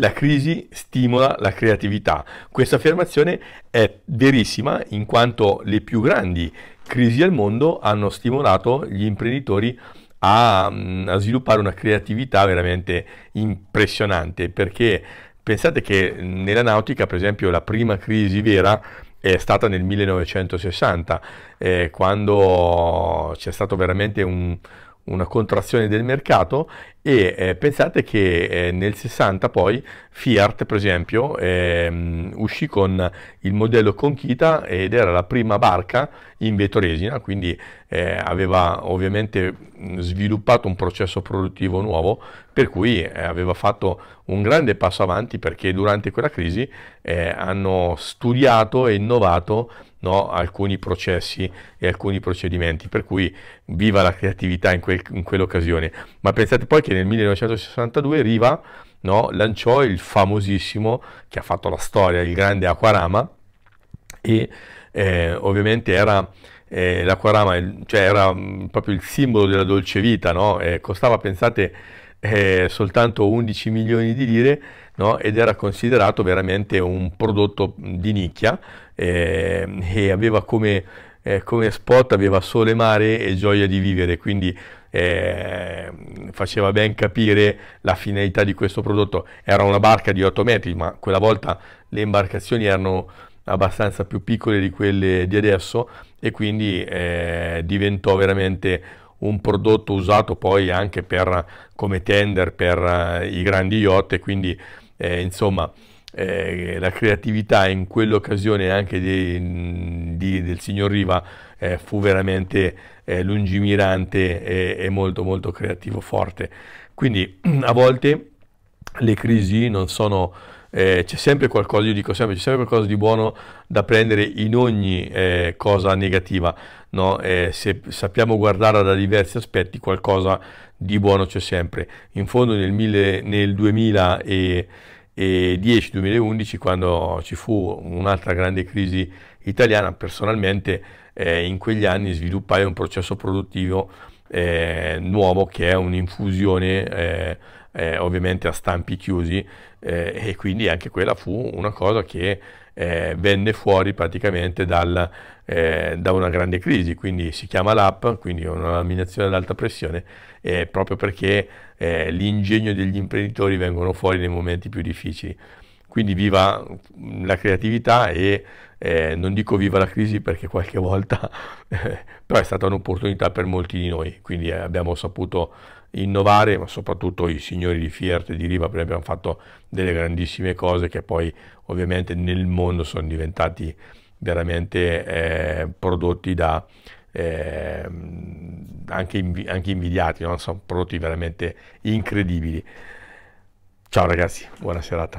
la crisi stimola la creatività. Questa affermazione è verissima in quanto le più grandi crisi al mondo hanno stimolato gli imprenditori a, a sviluppare una creatività veramente impressionante perché pensate che nella nautica, per esempio, la prima crisi vera è stata nel 1960, eh, quando c'è stato veramente un, una contrazione del mercato e eh, pensate che eh, nel 60 poi Fiat per esempio eh, uscì con il modello Conchita ed era la prima barca in vetro-resina quindi eh, aveva ovviamente sviluppato un processo produttivo nuovo per cui eh, aveva fatto un grande passo avanti perché durante quella crisi eh, hanno studiato e innovato no, alcuni processi e alcuni procedimenti, per cui viva la creatività in, quel, in quell'occasione. Ma pensate poi che nel 1962 Riva no, lanciò il famosissimo, che ha fatto la storia, il grande Aquarama, e eh, ovviamente era eh, l'acquarama, cioè era mm, proprio il simbolo della dolce vita, no? eh, costava, pensate, eh, soltanto 11 milioni di lire no? ed era considerato veramente un prodotto di nicchia eh, e aveva come, eh, come, spot aveva sole mare e gioia di vivere, quindi eh, faceva ben capire la finalità di questo prodotto. Era una barca di 8 metri, ma quella volta le imbarcazioni erano abbastanza più piccole di quelle di adesso e quindi eh, diventò veramente un prodotto usato poi anche per, come tender per uh, i grandi yacht e quindi eh, insomma eh, la creatività in quell'occasione anche di, di, del signor Riva eh, fu veramente eh, lungimirante e, e, molto molto creativo, forte. Quindi a volte le crisi non sono... Eh, c'è sempre qualcosa, io dico sempre, c'è sempre qualcosa di buono da prendere in ogni eh, cosa negativa, no? eh, se sappiamo guardarla da diversi aspetti, qualcosa di buono c'è sempre. In fondo nel, mille, nel 2000 e 2010-2011 quando ci fu un'altra grande crisi italiana, personalmente eh, in quegli anni sviluppai un processo produttivo eh, nuovo che è un'infusione eh, eh ovviamente a stampi chiusi eh, e quindi anche quella fu una cosa che eh, venne fuori praticamente dal, eh, da una grande crisi, quindi si chiama LAP, quindi una laminazione ad alta pressione, proprio perché l'ingegno degli imprenditori vengono fuori nei momenti più difficili. Quindi viva la creatività e eh, non dico viva la crisi perché qualche volta però è stata un'opportunità per molti di noi, quindi abbiamo saputo innovare, ma soprattutto i signori di Fiat e di Riva perché abbiamo fatto delle grandissime cose che poi ovviamente nel mondo sono diventati veramente eh, prodotti da eh, anche, invi anche, invidiati, no? sono prodotti veramente incredibili. Ciao ragazzi, buona serata.